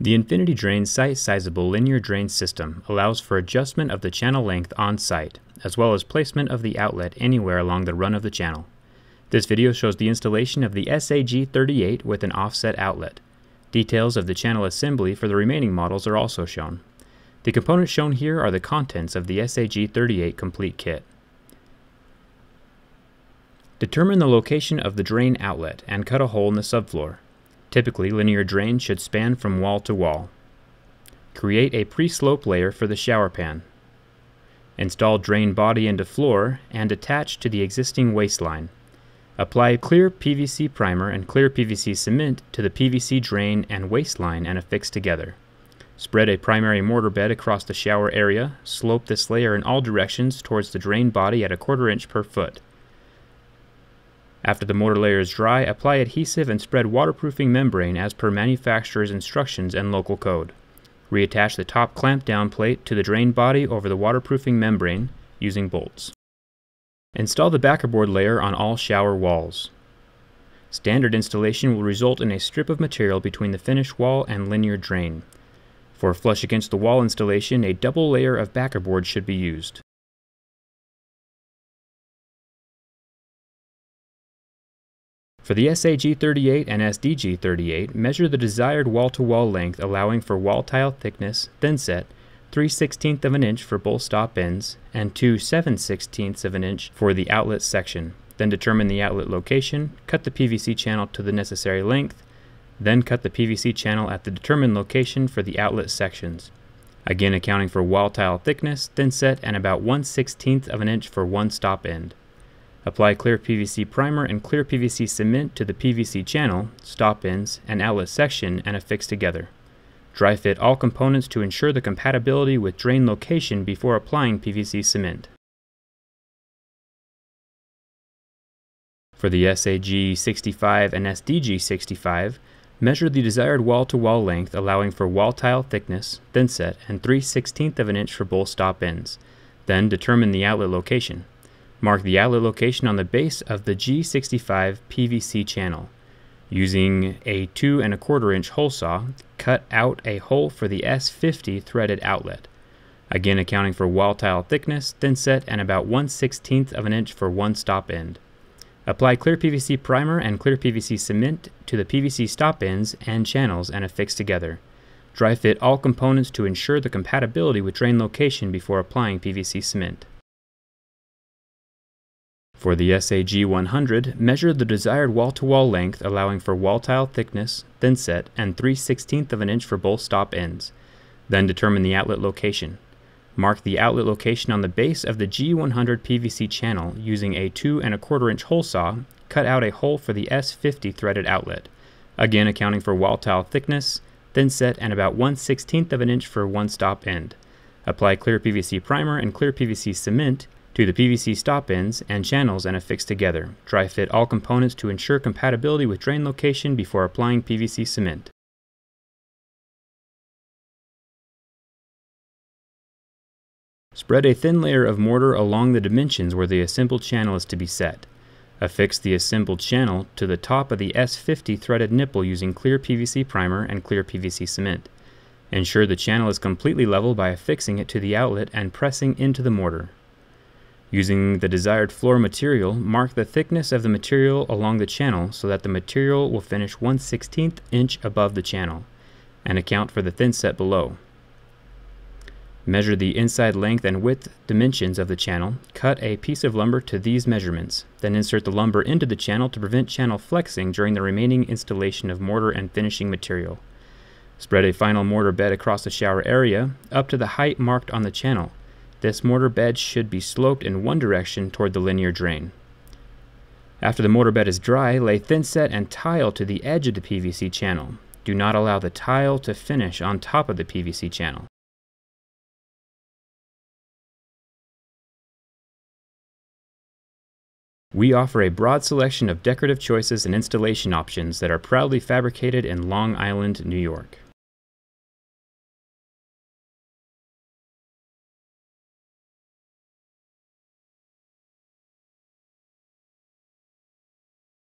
The Infinity Drain site-sizable linear drain system allows for adjustment of the channel length on site, as well as placement of the outlet anywhere along the run of the channel. This video shows the installation of the SAG38 with an offset outlet. Details of the channel assembly for the remaining models are also shown. The components shown here are the contents of the SAG38 complete kit. Determine the location of the drain outlet and cut a hole in the subfloor. Typically, linear drains should span from wall to wall. Create a pre-slope layer for the shower pan. Install drain body into floor and attach to the existing waste line. Apply clear PVC primer and clear PVC cement to the PVC drain and waste line and affix together. Spread a primary mortar bed across the shower area, slope this layer in all directions towards the drain body at a quarter inch per foot. After the mortar layer is dry, apply adhesive and spread waterproofing membrane as per manufacturer's instructions and local code. Reattach the top clamp down plate to the drain body over the waterproofing membrane using bolts. Install the backerboard layer on all shower walls. Standard installation will result in a strip of material between the finish wall and linear drain. For flush against the wall installation, a double layer of backerboard should be used. For the SAG38 and SDG38, measure the desired wall-to-wall -wall length allowing for wall tile thickness, thin set, 3 16th of an inch for both stop ends, and 2 7 16ths of an inch for the outlet section. Then determine the outlet location, cut the PVC channel to the necessary length, then cut the PVC channel at the determined location for the outlet sections. Again accounting for wall tile thickness, thin set, and about 1 16th of an inch for one stop end. Apply clear PVC primer and clear PVC cement to the PVC channel, stop ends, and outlet section and affix together. Dry fit all components to ensure the compatibility with drain location before applying PVC cement. For the SAG65 and SDG65, measure the desired wall-to-wall -wall length allowing for wall tile thickness, thin set, and 3 16th of an inch for both stop ends. Then determine the outlet location. Mark the outlet location on the base of the G65 PVC channel. Using a 2 and a quarter inch hole saw, cut out a hole for the S50 threaded outlet. Again accounting for wall tile thickness, thin set, and about 1 16th of an inch for one stop end. Apply clear PVC primer and clear PVC cement to the PVC stop ends and channels and affix together. Dry fit all components to ensure the compatibility with drain location before applying PVC cement. For the SAG 100, measure the desired wall-to-wall -wall length allowing for wall tile thickness, thin set, and 3 16th of an inch for both stop ends. Then determine the outlet location. Mark the outlet location on the base of the G100 PVC channel using a 2 and a quarter inch hole saw, cut out a hole for the S50 threaded outlet, again accounting for wall tile thickness, thin set, and about 1 16th of an inch for one stop end. Apply clear PVC primer and clear PVC cement to the PVC stop ends and channels and affix together. Dry fit all components to ensure compatibility with drain location before applying PVC cement. Spread a thin layer of mortar along the dimensions where the assembled channel is to be set. Affix the assembled channel to the top of the S50 threaded nipple using clear PVC primer and clear PVC cement. Ensure the channel is completely level by affixing it to the outlet and pressing into the mortar. Using the desired floor material, mark the thickness of the material along the channel so that the material will finish 1 16th inch above the channel, and account for the thin set below. Measure the inside length and width dimensions of the channel, cut a piece of lumber to these measurements, then insert the lumber into the channel to prevent channel flexing during the remaining installation of mortar and finishing material. Spread a final mortar bed across the shower area, up to the height marked on the channel, this mortar bed should be sloped in one direction toward the linear drain. After the mortar bed is dry, lay thinset and tile to the edge of the PVC channel. Do not allow the tile to finish on top of the PVC channel. We offer a broad selection of decorative choices and installation options that are proudly fabricated in Long Island, New York.